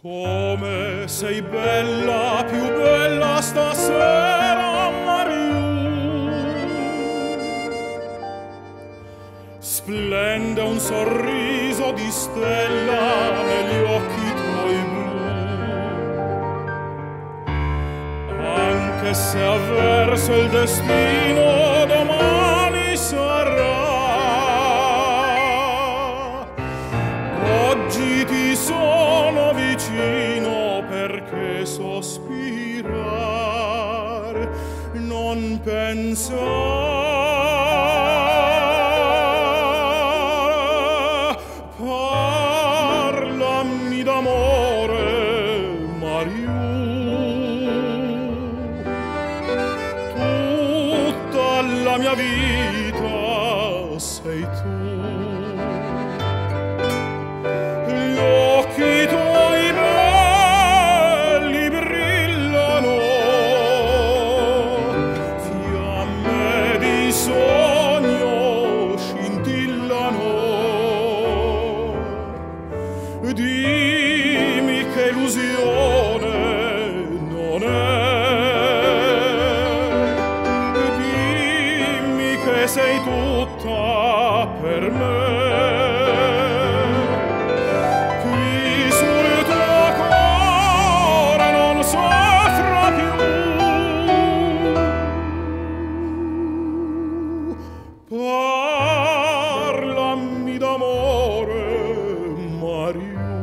Come sei bella, più bella stasera, Mariù. Splende un sorriso di stella negli occhi tuoi blu. Anche se avverso il destino domani sarà, oggi ti sono vicino perché sospirar non pensar. Parlami d'amore Mariù. Tutta la mia vita sei tu soluzione non è. Dimmi che sei tutta per me. Qui sul tuo cuore non soffro più. Parlami d'amore Maria.